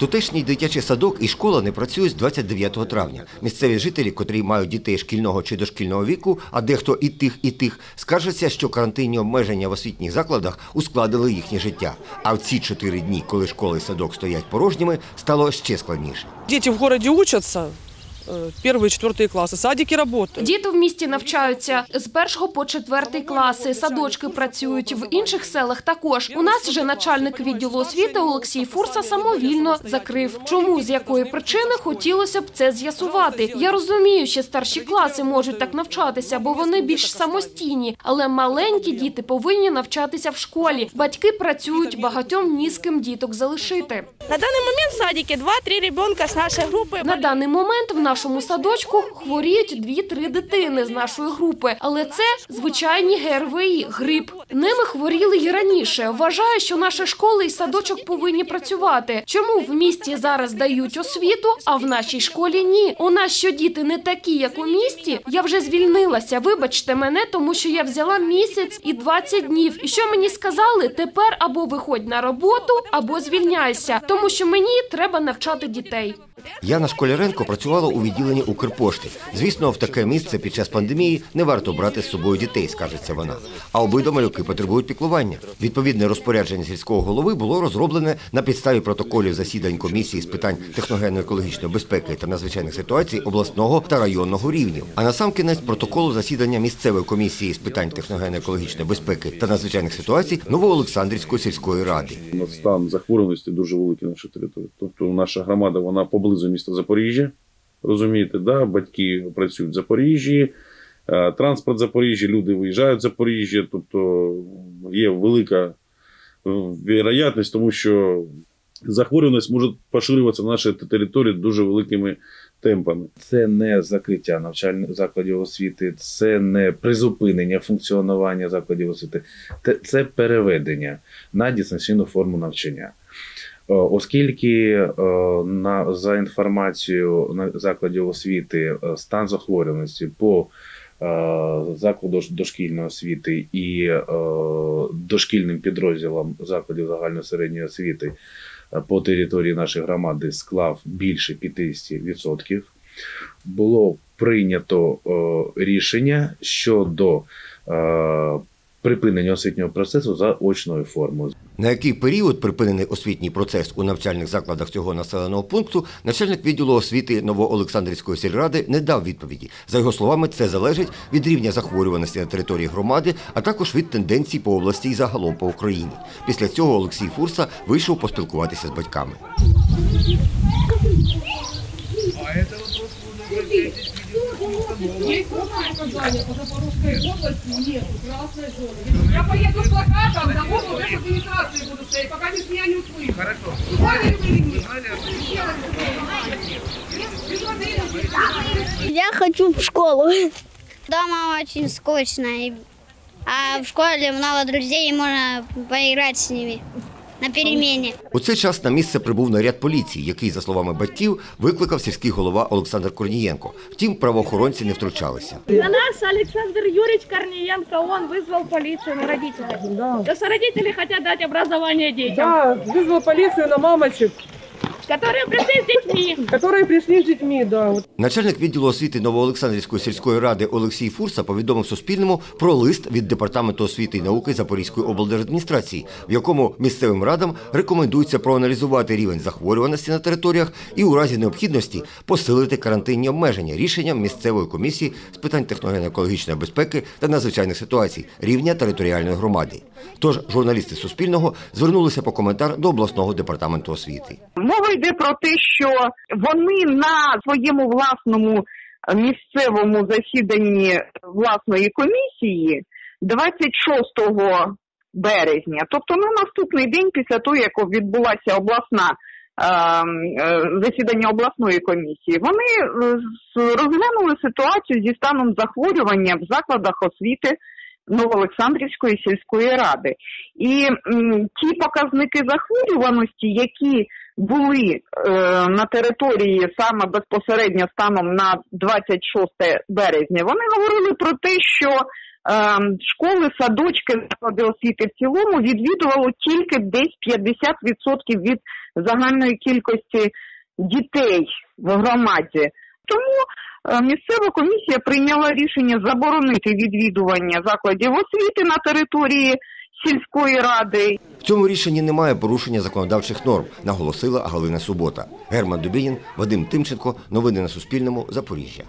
Тутешній дитячий садок і школа не працюють з 29 травня. Місцеві жителі, котрі мають дітей шкільного чи дошкільного віку, а дехто і тих, і тих, скаржаться, що карантинні обмеження в освітніх закладах ускладили їхнє життя. А в ці чотири дні, коли школи і садок стоять порожніми, стало ще складніше. Діти в місті учаться. Е, 1-4 класи. Садики працюють. Діти в місті навчаються з першого по четвертий класи. Садочки працюють в інших селах. Також у нас же начальник відділу освіти Олексій Фурса самовільно закрив. Чому з якої причини хотілося б це з'ясувати? Я розумію, що старші класи можуть так навчатися, бо вони більш самостійні, але маленькі діти повинні навчатися в школі. Батьки працюють багатьом ні з ким діток залишити. На даний момент в садіки 2-3 дитинка з нашої групи. На даний момент в нашому садочку хворіють дві-три дитини з нашої групи, але це звичайні ГРВІ, грип. Ними хворіли й раніше. Вважаю, що наша школа і садочок повинні працювати. Чому в місті зараз дають освіту, а в нашій школі ні? У нас що діти не такі, як у місті. Я вже звільнилася. Вибачте мене, тому що я взяла місяць і 20 днів. І що мені сказали? Тепер або виходь на роботу, або звільняйся, тому що мені треба навчати дітей. Яна Школяренко працювала у відділенні Укрпошти. Звісно, в таке місце під час пандемії не варто брати з собою дітей, скажеться вона. А обидва малюки потребують піклування. Відповідне розпорядження сільського голови було розроблене на підставі протоколів засідань комісії з питань техногенно-екологічної безпеки та надзвичайних ситуацій обласного та районного рівнів. А насамкінець протоколу засідання місцевої комісії з питань техногенно-екологічної безпеки та надзвичайних ситуацій Новоолександрівської сільської ради. Стан захворюваності дуже великий на нашій території. Тобто наша громада вона поблизу міста Запоріжжя. Розумієте, да? батьки працюють в Запоріжжі, е, транспорт в Запоріжжі, люди виїжджають з Запоріжжя. Тобто є велика е, вірогідність, тому що захворюваність може поширюватися на нашій території дуже великими темпами. Це не закриття навчальних закладів освіти, це не призупинення функціонування закладів освіти, це переведення на дистанційну форму навчання. Е, Оскільки е, на, за інформацією на- закладів освіти е, стан захворюваності по закладу дошкільної освіти і дошкільним підрозділам закладів загальної середньої освіти по території нашої громади склав більше 50%, було прийнято рішення щодо припинення освітнього процесу за очною формою. На який період припинений освітній процес у навчальних закладах цього населеного пункту, начальник відділу освіти Новоолександрівської сільради не дав відповіді. За його словами, це залежить від рівня захворюваності на території громади, а також від тенденцій по області і загалом по Україні. Після цього Олексій Фурса вийшов поспілкуватися з батьками. Я поеду с плакатом, до дома в администрации буду стоять, пока здесь меня не услышат. Хорошо. Поняли вы или нет? Я хочу в школу. Дома очень скучно. А в школе много друзей, и можно поиграть с ними на переміні. У цей час на місце прибув наряд поліції, який, за словами батьків, викликав сільський голова Олександр Корнієнко. Втім, правоохоронці не втручалися. На нас Олександр Юрійович Корнієнко он визвав поліцію на родителей. Да. То, хочуть дати образування дітям. образование детям, Да, визвав поліцію на мамочек, которые пришли с детьми. которые пришли с детьми, да. Начальник відділу освіти Новоолександрівської сільської ради Олексій Фурса повідомив Суспільному про лист від департаменту освіти і науки Запорізької облдержадміністрації, в якому місцевим радам рекомендується проаналізувати рівень захворюваності на територіях і у разі необхідності посилити карантинні обмеження рішенням місцевої комісії з питань техногенно-екологічної безпеки та надзвичайних ситуацій рівня територіальної громади. Тож журналісти Суспільного звернулися по коментар до обласного департаменту освіти. Мова йде про те, що вони на своєму власному е, місцевому засіданні власної комісії 26 березня, тобто на наступний день після того, як відбулася обласна е, е, засідання обласної комісії, вони розглянули ситуацію зі станом захворювання в закладах освіти Новоолександрівської сільської ради. І м, ті показники захворюваності, які були е, на території саме безпосередньо станом на 26 березня, вони говорили про те, що школи, садочки, заклади освіти в цілому відвідувало тільки десь 50% від загальної кількості дітей в громаді. Тому е, місцева комісія прийняла рішення заборонити відвідування закладів освіти на території сільської ради. В цьому рішенні немає порушення законодавчих норм, наголосила Галина Субота. Герман Дубінін, Вадим Тимченко. Новини на Суспільному. Запоріжжя.